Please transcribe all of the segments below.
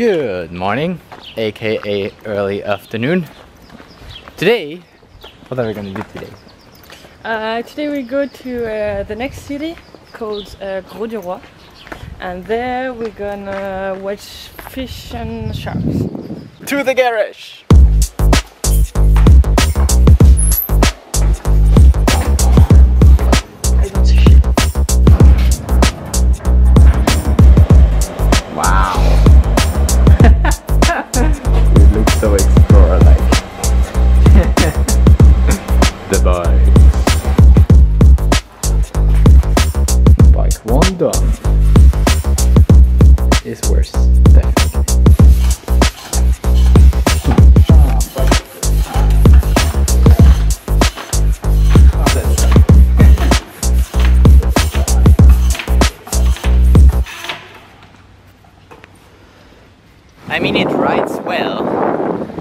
Good morning, aka early afternoon. Today, what are we gonna do today? Uh, today we go to uh, the next city called uh, Grau du Roi and there we're gonna watch fish and sharks. To the garage! One. Is worse. I mean, it rides well.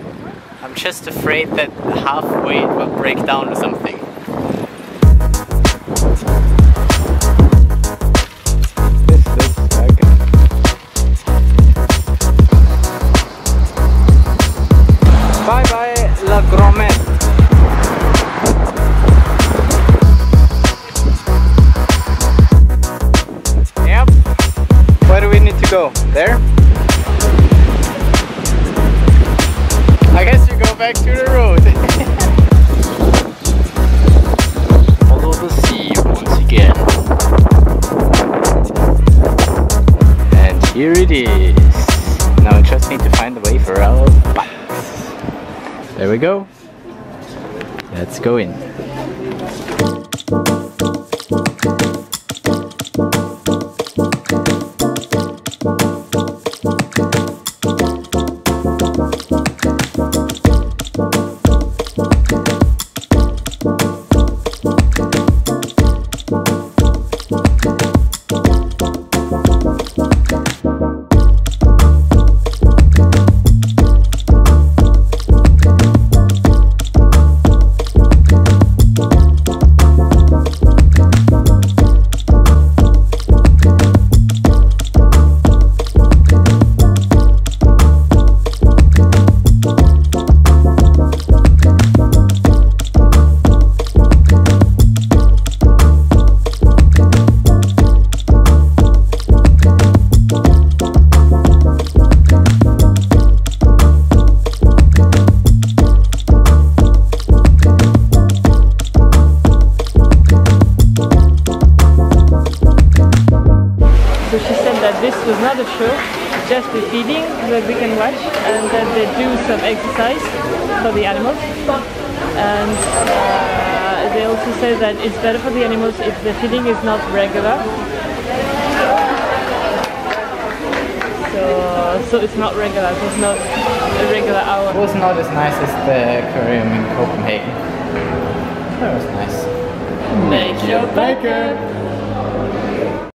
I'm just afraid that halfway it will break down or something. Bye bye, La Gromette. Yep. Where do we need to go? There? Back to the road. Follow the sea once again. And here it is. Now we just need to find a way for our bikes. There we go. Let's go in. Was not a show, just a feeding that we can watch and that they do some exercise for the animals. And uh, they also say that it's better for the animals if the feeding is not regular. So, so it's not regular, so it's not a regular hour. It was not as nice as the aquarium in Copenhagen. That was nice. Make your bike up.